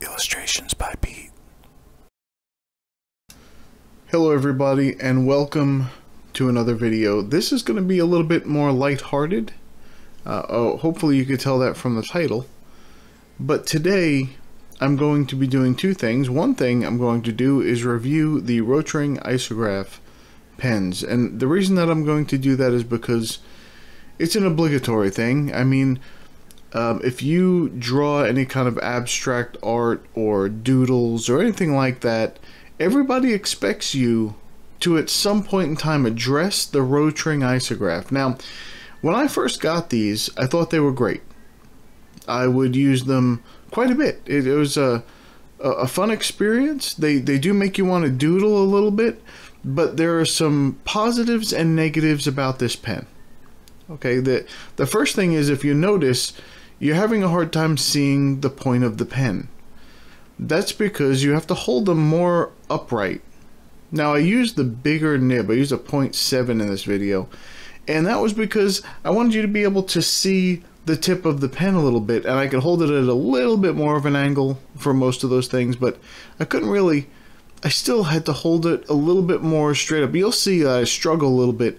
Illustrations by Pete. Hello everybody and welcome to another video. This is going to be a little bit more lighthearted. Uh, oh, hopefully you could tell that from the title. But today I'm going to be doing two things. One thing I'm going to do is review the Rotring Isograph pens. And the reason that I'm going to do that is because it's an obligatory thing. I mean, um, if you draw any kind of abstract art or doodles or anything like that, everybody expects you to at some point in time address the Rotring Isograph. Now, when I first got these, I thought they were great. I would use them quite a bit. It, it was a, a fun experience. They, they do make you want to doodle a little bit, but there are some positives and negatives about this pen. Okay, the, the first thing is if you notice, you're having a hard time seeing the point of the pen. That's because you have to hold them more upright. Now I used the bigger nib, I used a 0.7 in this video, and that was because I wanted you to be able to see the tip of the pen a little bit, and I could hold it at a little bit more of an angle for most of those things, but I couldn't really, I still had to hold it a little bit more straight up. You'll see I struggle a little bit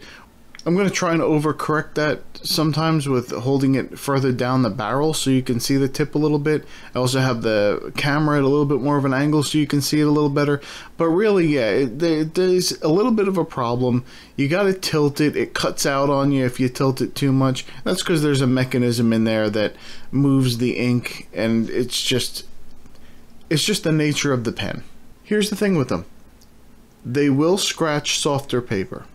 I'm going to try and overcorrect that sometimes with holding it further down the barrel so you can see the tip a little bit. I also have the camera at a little bit more of an angle so you can see it a little better. But really, yeah, it, there's a little bit of a problem. You got to tilt it. It cuts out on you if you tilt it too much. That's because there's a mechanism in there that moves the ink and it's just, it's just the nature of the pen. Here's the thing with them. They will scratch softer paper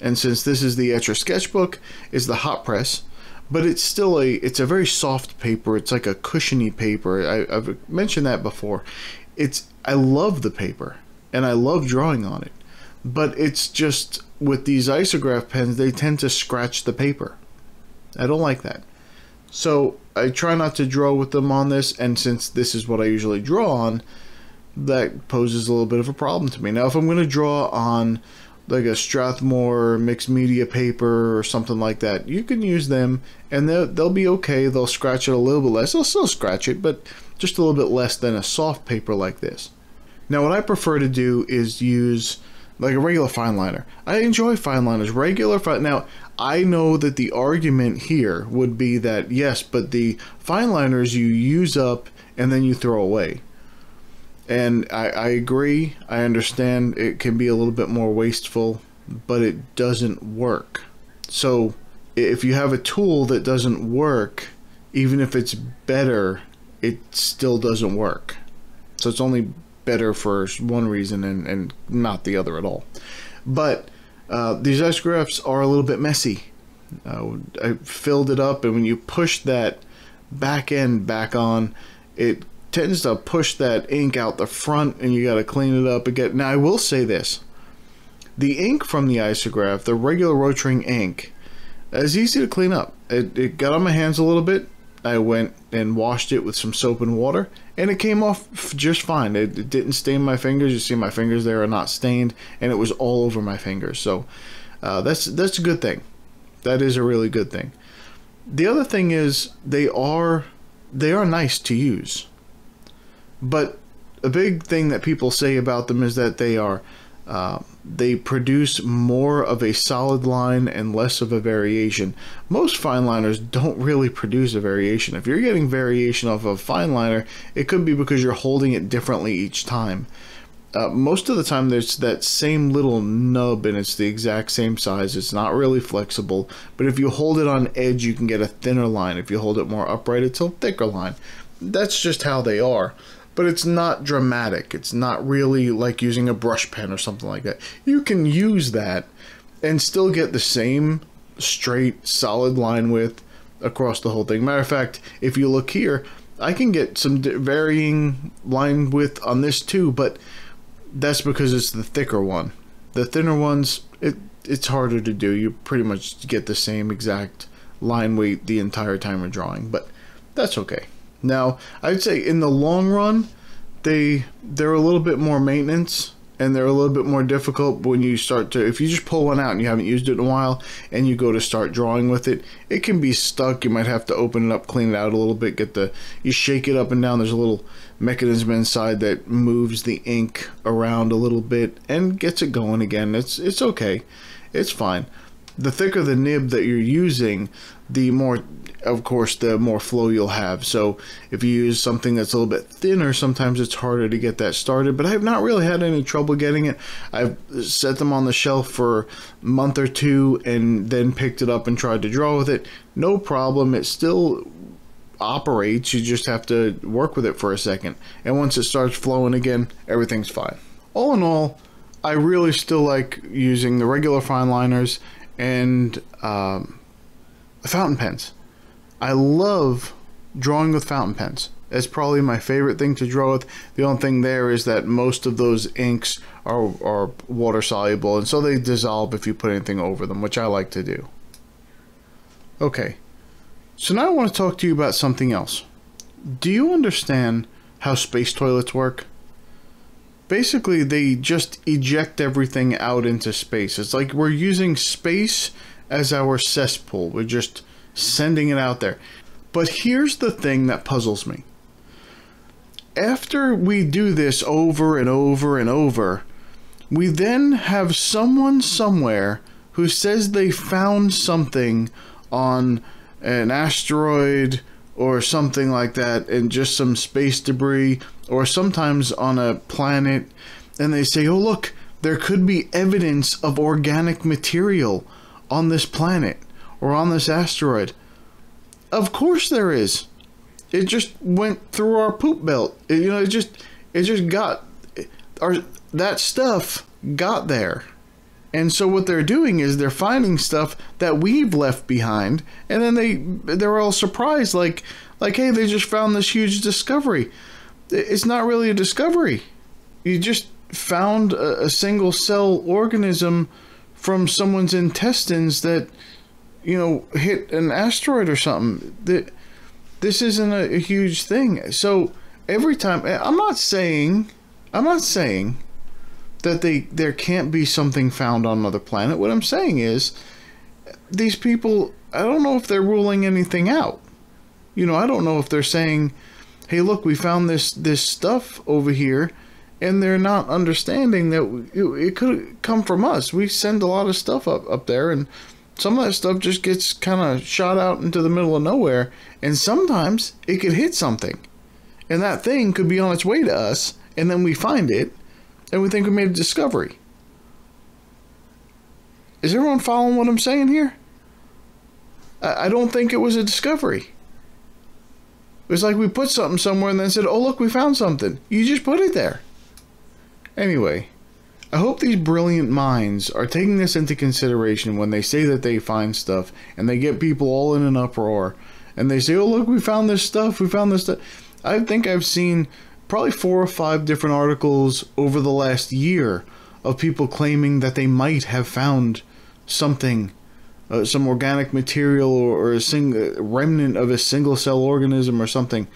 and since this is the Etchr Sketchbook, is the hot press, but it's still a it's a very soft paper. It's like a cushiony paper. I, I've mentioned that before. It's I love the paper and I love drawing on it, but it's just with these isograph pens they tend to scratch the paper. I don't like that. So I try not to draw with them on this, and since this is what I usually draw on, that poses a little bit of a problem to me. Now, if I'm going to draw on like a Strathmore mixed media paper or something like that, you can use them and they'll, they'll be okay. They'll scratch it a little bit less. They'll still scratch it, but just a little bit less than a soft paper like this. Now, what I prefer to do is use like a regular fine liner. I enjoy fine liners. Regular fine. Now, I know that the argument here would be that yes, but the fine liners you use up and then you throw away. And I, I agree. I understand it can be a little bit more wasteful, but it doesn't work. So if you have a tool that doesn't work, even if it's better, it still doesn't work. So it's only better for one reason and, and not the other at all. But uh, these isographs are a little bit messy. Uh, I filled it up, and when you push that back end back on, it tends to push that ink out the front and you got to clean it up again. Now, I will say this the ink from the isograph, the regular Rotring ink, is easy to clean up. It, it got on my hands a little bit. I went and washed it with some soap and water, and it came off just fine. It, it, didn't stain my fingers. You see, my fingers there are not stained, and it was all over my fingers. So uh, that's that's a good thing. That is a really good thing. The other thing is they are they are nice to use. But a big thing that people say about them is that they are uh, they produce more of a solid line and less of a variation. Most fine liners don't really produce a variation. If you're getting variation off of a fine liner, it could be because you're holding it differently each time. Uh, most of the time there's that same little nub and it's the exact same size. It's not really flexible, but if you hold it on edge, you can get a thinner line. If you hold it more upright, it's a thicker line. That's just how they are but it's not dramatic. It's not really like using a brush pen or something like that. You can use that and still get the same straight, solid line width across the whole thing. Matter of fact, if you look here, I can get some varying line width on this too, but that's because it's the thicker one. The thinner ones, it it's harder to do. You pretty much get the same exact line weight the entire time you're drawing, but that's okay. Now, I'd say in the long run, they they're a little bit more maintenance and they're a little bit more difficult when you start to if you just pull one out and you haven't used it in a while and you go to start drawing with it it can be stuck. You might have to open it up clean it out a little bit get the you shake it up and down. There's a little mechanism inside that moves the ink around a little bit and gets it going again. It's it's okay. It's fine the thicker the nib that you're using the more of course the more flow you'll have. So if you use something that's a little bit thinner sometimes it's harder to get that started but I've not really had any trouble getting it. I've set them on the shelf for a month or two and then picked it up and tried to draw with it. No problem. It still operates. You just have to work with it for a second. And once it starts flowing again everything's fine. All in all I really still like using the regular fine liners and um, fountain pens. I love drawing with fountain pens. It's probably my favorite thing to draw with. The only thing there is that most of those inks are, are water soluble and so they dissolve if you put anything over them, which I like to do. Okay, so now I want to talk to you about something else. Do you understand how space toilets work? Basically, they just eject everything out into space. It's like we're using space as our cesspool. We're just sending it out there. But here's the thing that puzzles me. After we do this over and over and over, we then have someone somewhere who says they found something on an asteroid or something like that and just some space debris or sometimes on a planet and they say, oh, look, there could be evidence of organic material on this planet or on this asteroid. Of course there is. It just went through our poop belt. It, you know, it just it just got our that stuff got there. And so what they're doing is they're finding stuff that we've left behind and then they they're all surprised like like hey, they just found this huge discovery. It's not really a discovery. You just found a, a single cell organism from someone's intestines that you know hit an asteroid or something. That this isn't a, a, huge thing. So every time i'm not saying i'm not saying that they there can't be something found on another planet. What i'm saying is these people i don't know if they're ruling anything out. You know i don't know if they're saying hey look we found this this stuff over here and they're not understanding that it could come from us. We send a lot of stuff up up there, and some of that stuff just gets kind of shot out into the middle of nowhere, and sometimes it could hit something, and that thing could be on its way to us, and then we find it, and we think we made a discovery. Is everyone following what I'm saying here? I, I don't think it was a discovery. Was like we put something somewhere and then said, oh, look, we found something. You just put it there. Anyway, I hope these brilliant minds are taking this into consideration when they say that they find stuff and they get people all in an uproar and they say, oh, look, we found this stuff, we found this stuff. I think I've seen probably four or five different articles over the last year of people claiming that they might have found something, uh, some organic material or, or a sing- remnant of a single cell organism or something.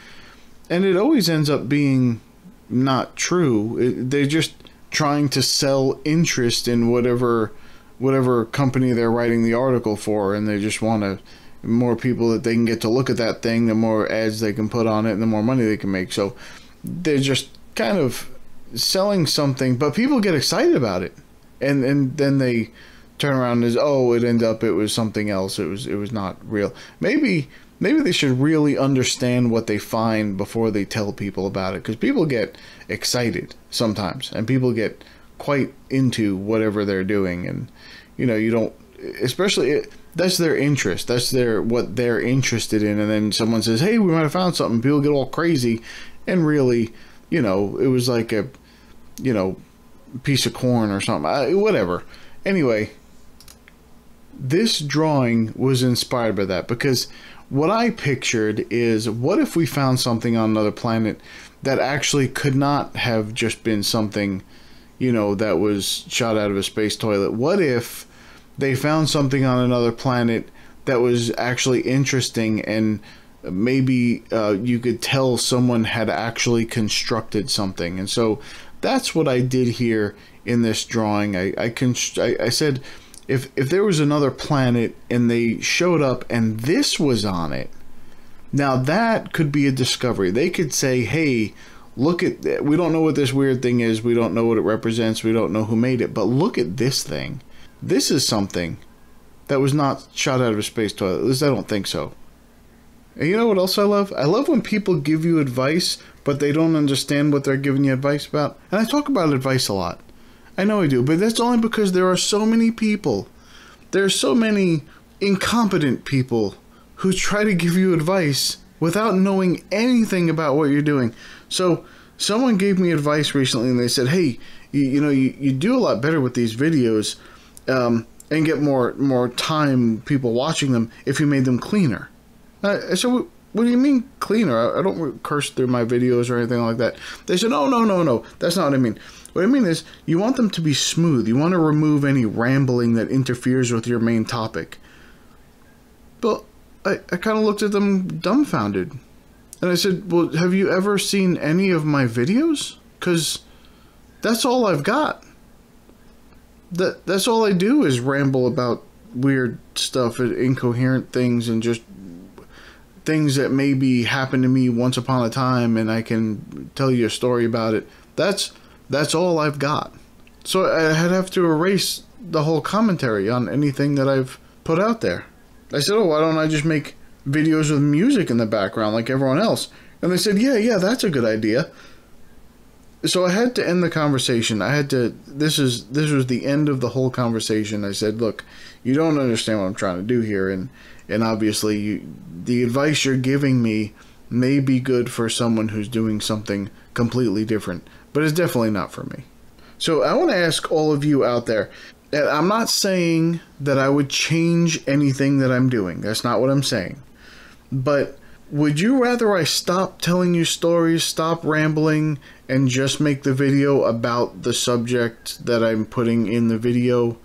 And it always ends up being not true. It, they're just trying to sell interest in whatever whatever company they're writing the article for, and they just want to more people that they can get to look at that thing, the more ads they can put on it, and the more money they can make. So they're just kind of selling something, but people get excited about it, and and then they turn around is oh it ended up it was something else. It was it was not real. Maybe maybe they should really understand what they find before they tell people about it because people get excited sometimes and people get quite into whatever they're doing and you know you don't especially eh, that's their interest that's their what they're interested in and then someone says hey we might have found something people get all crazy and really you know it was like a you know piece of corn or something whatever anyway this drawing was inspired by that because what I pictured is what if we found something on another planet that actually could not have just been something, you know, that was shot out of a space toilet? What if they found something on another planet that was actually interesting and maybe uh, you could tell someone had actually constructed something and so That's what I did here in this drawing. I I, I, I said if if there was another planet and they showed up and this was on it, now that could be a discovery. They could say, "Hey, look at we don't know what this weird thing is. We don't know what it represents. We don't know who made it, but look at this thing. This is something that was not shot out of a space toilet. At least I don't think so." And you know what else I love? I love when people give you advice, but they don't understand what they're giving you advice about. And I talk about advice a lot. I know I do, but that's only because there are so many people. There are so many incompetent people who try to give you advice without knowing anything about what you're doing. So, someone gave me advice recently and they said, hey, you, you know, you, you do a lot better with these videos um, and get more, more time people watching them if you made them cleaner. Uh, so, what do you mean cleaner? I, I don't curse through my videos or anything like that. They said, no, no, no, no. That's not what I mean. What I mean is, you want them to be smooth. You want to remove any rambling that interferes with your main topic. But I, I kind of looked at them dumbfounded. And I said, Well, have you ever seen any of my videos? Because that's all I've got. That, that's all I do is ramble about weird stuff and incoherent things and just things that maybe happened to me once upon a time and I can tell you a story about it. That's that's all I've got. So I'd have to erase the whole commentary on anything that I've put out there. I said, oh, why don't I just make videos with music in the background like everyone else? And they said, yeah, yeah, that's a good idea. So I had to end the conversation. I had to. This is this was the end of the whole conversation. I said, "Look, you don't understand what I'm trying to do here, and and obviously, you, the advice you're giving me may be good for someone who's doing something completely different but it's definitely not for me. So I want to ask all of you out there. I'm not saying that I would change anything that I'm doing. That's not what I'm saying. But would you rather I stop telling you stories, stop rambling, and just make the video about the subject that I'm putting in the video?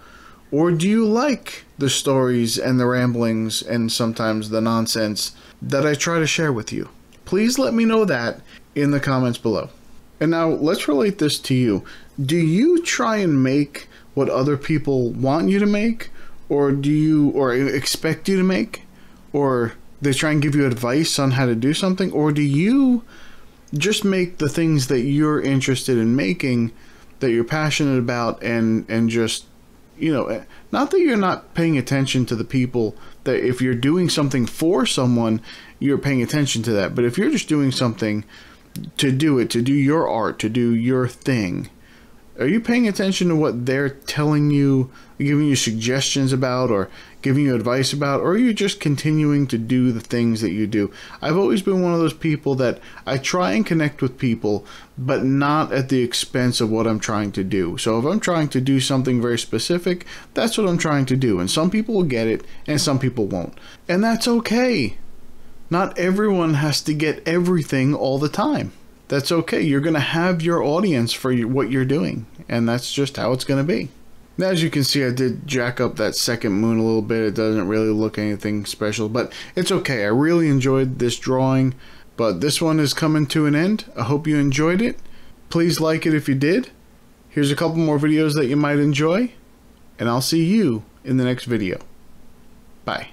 Or do you like the stories and the ramblings and sometimes the nonsense that I try to share with you? Please let me know that in the comments below. And now let's relate this to you. Do you try and make what other people want you to make, or do you, or expect you to make, or they try and give you advice on how to do something, or do you just make the things that you're interested in making, that you're passionate about, and and just you know, eh, not that you're not paying attention to the people that if you're doing something for someone, you're paying attention to that. But if you're just doing something to do it, to do your art, to do your thing. Are you paying attention to what they're telling you, giving you suggestions about, or giving you advice about, or are you just continuing to do the things that you do? I've always been one of those people that I try and connect with people, but not at the expense of what I'm trying to do. So if I'm trying to do something very specific, that's what I'm trying to do. And some people will get it, and some people won't. And that's okay. Not everyone has to get everything all the time. That's okay. You're going to have your audience for what you're doing, and that's just how it's going to be. Now, as you can see, I did jack up that second moon a little bit. It doesn't really look anything special, but it's okay. I really enjoyed this drawing, but this one is coming to an end. I hope you enjoyed it. Please like it if you did. Here's a couple more videos that you might enjoy, and I'll see you in the next video. Bye.